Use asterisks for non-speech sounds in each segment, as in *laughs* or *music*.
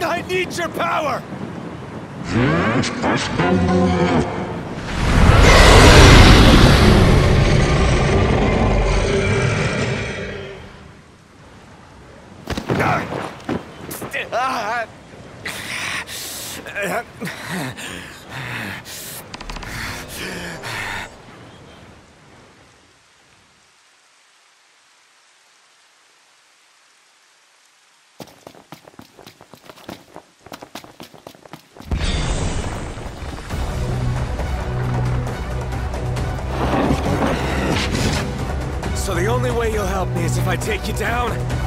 I need your power! So the only way you'll help me is if I take you down?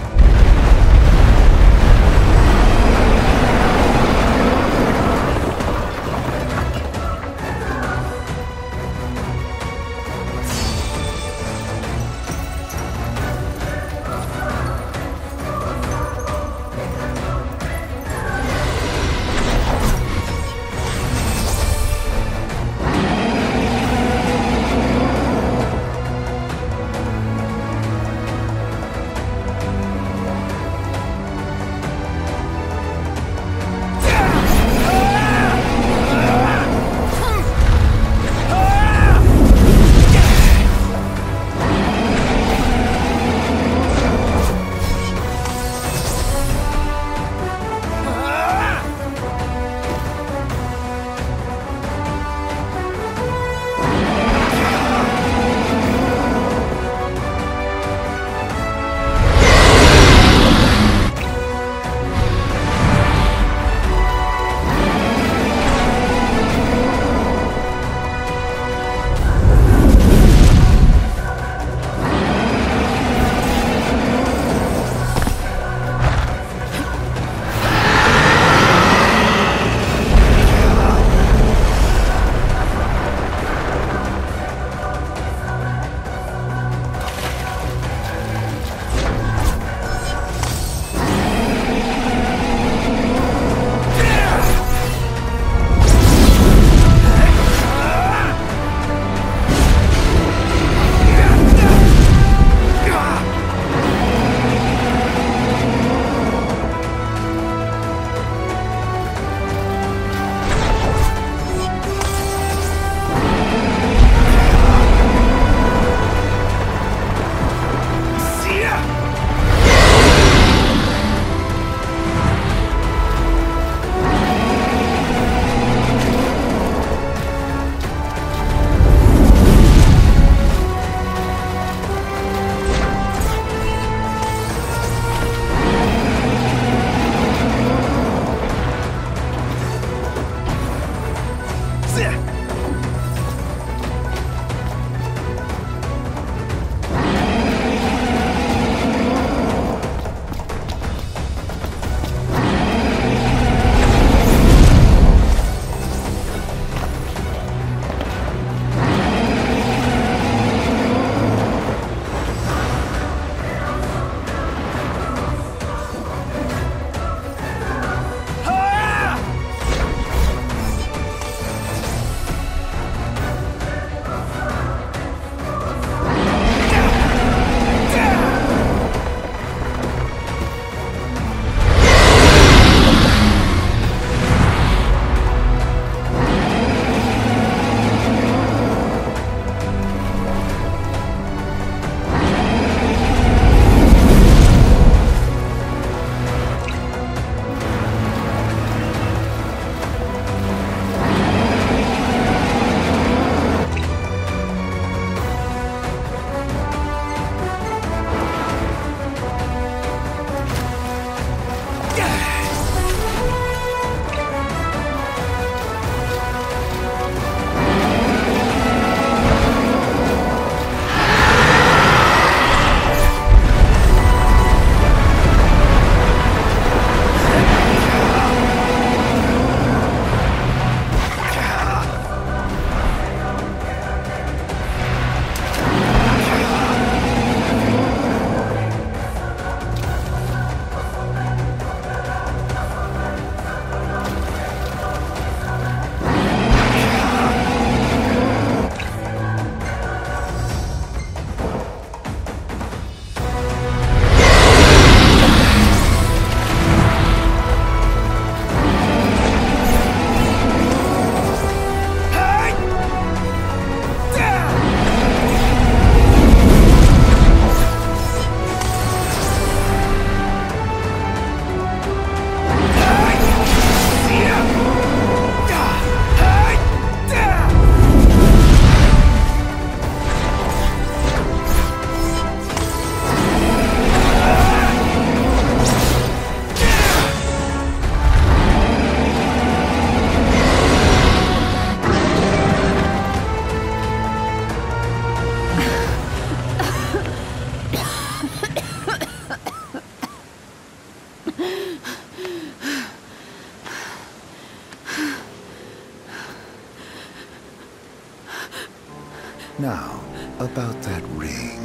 Now, about that ring.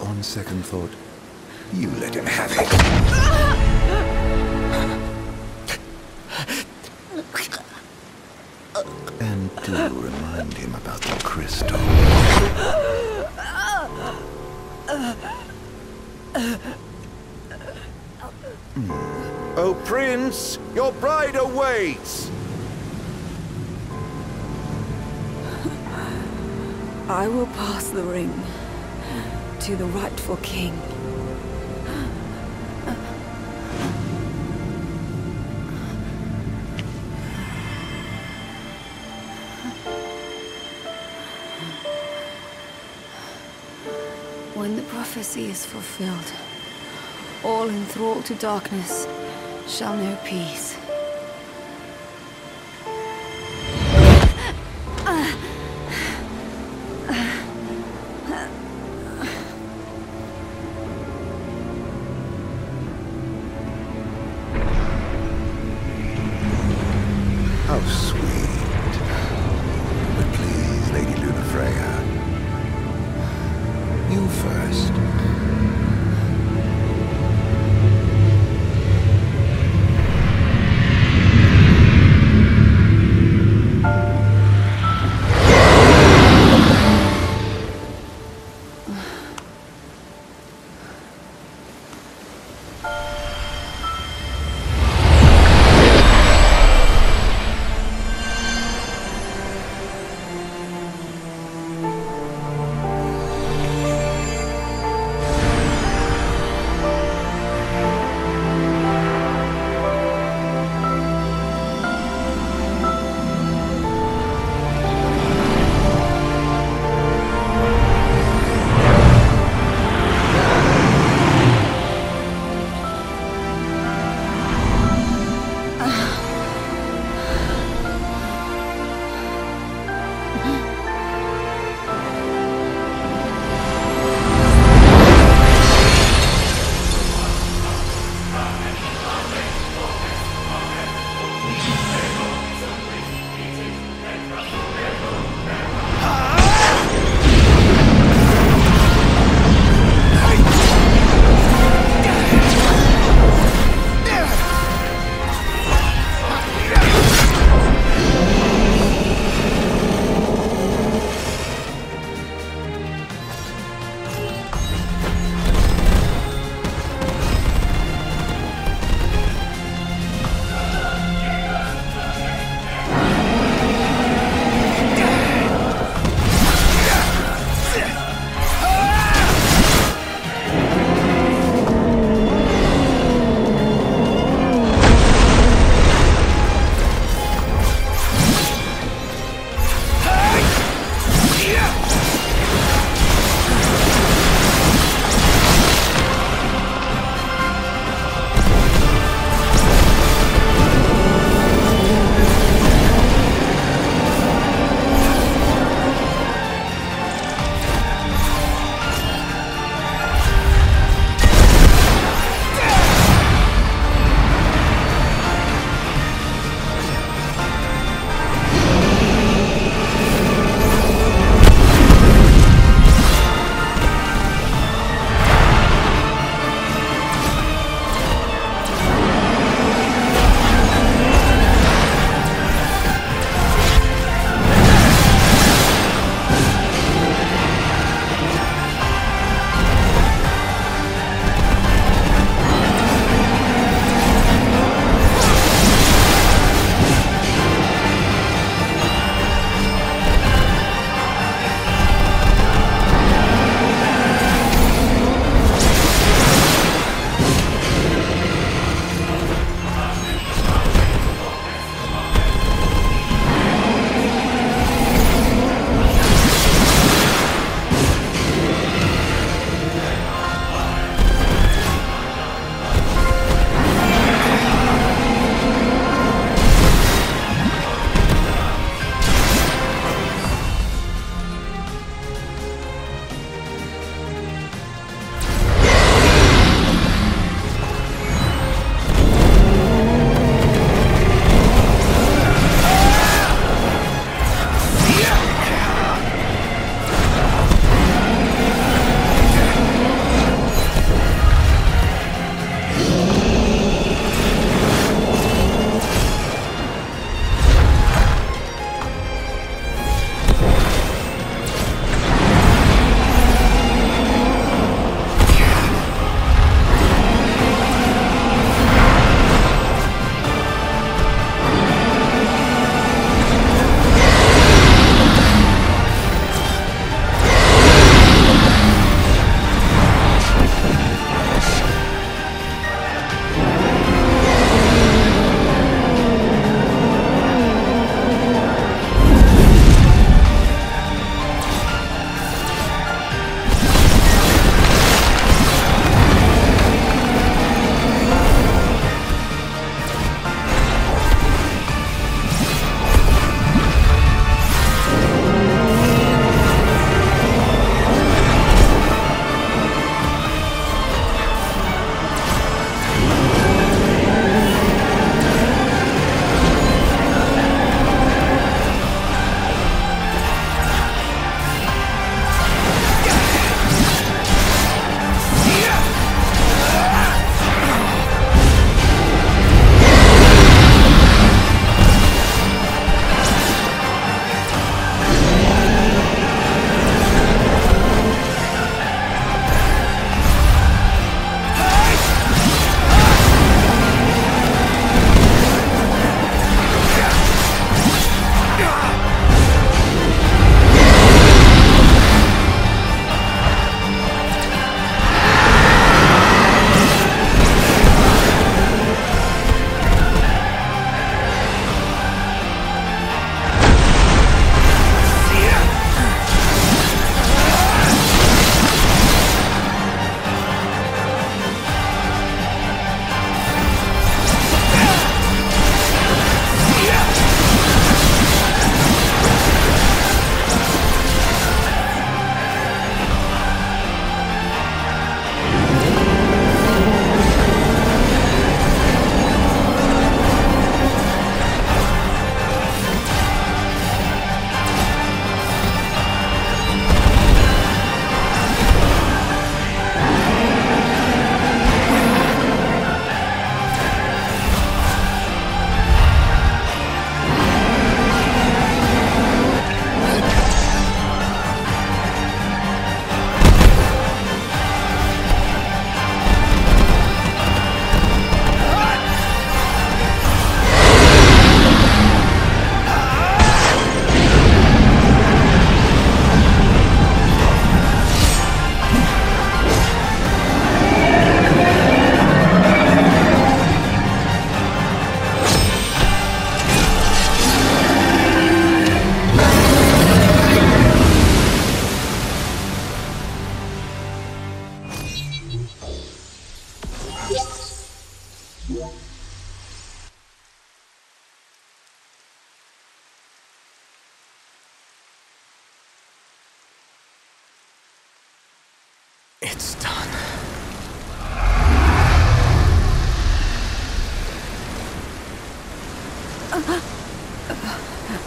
On second thought, you let him have it. And do remind him about the crystal. Oh, Prince, your bride awaits! I will pass the ring to the rightful king. When the prophecy is fulfilled, all enthralled to darkness shall know peace. You first.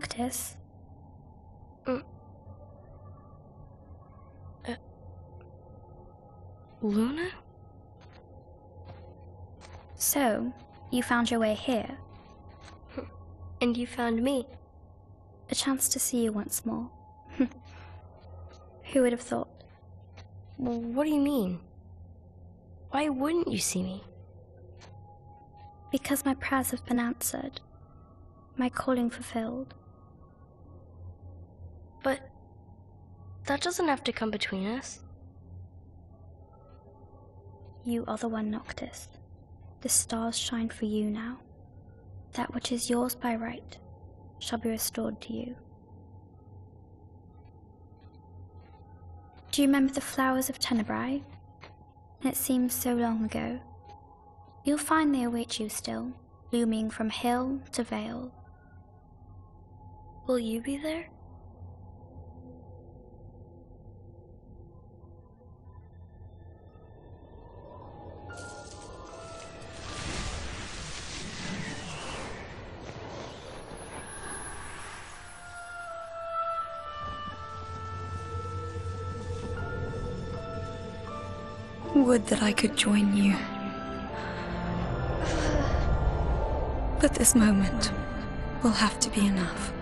Noctis? Mm. Uh, Luna? So, you found your way here. And you found me. A chance to see you once more. *laughs* Who would have thought? Well, what do you mean? Why wouldn't you see me? Because my prayers have been answered. My calling fulfilled. But that doesn't have to come between us. You are the one, Noctis. The stars shine for you now. That which is yours by right shall be restored to you. Do you remember the flowers of Tenebrae? It seems so long ago. You'll find they await you still, blooming from hill to vale. Will you be there? Would that I could join you. But this moment will have to be enough.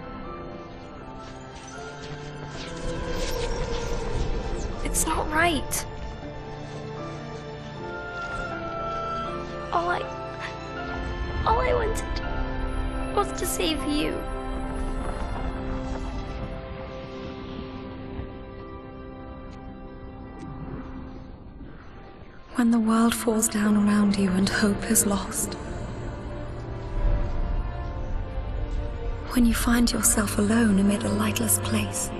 It's not right. All I. All I wanted was to save you. When the world falls down around you and hope is lost. When you find yourself alone amid a lightless place.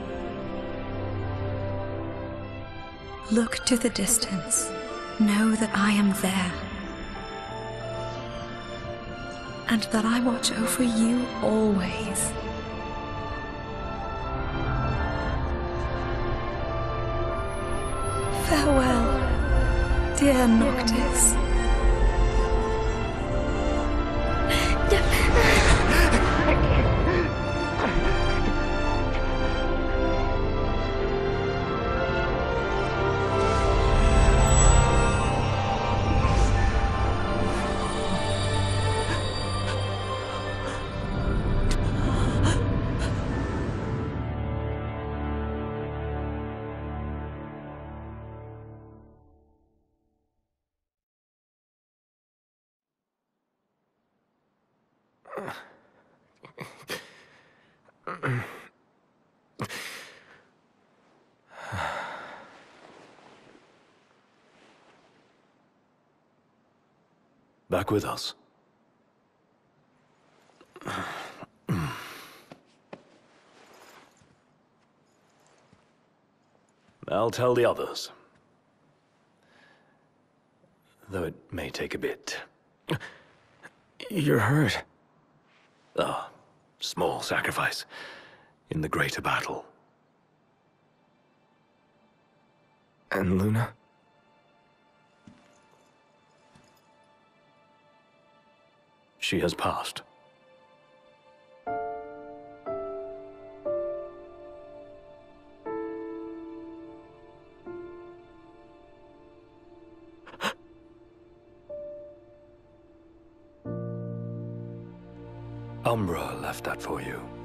Look to the distance. Know that I am there. And that I watch over you always. dir, Herr Noctis. Back with us. I'll tell the others. Though it may take a bit. You're hurt. Ah, small sacrifice in the greater battle. And Luna? She has passed. *gasps* Umbra left that for you.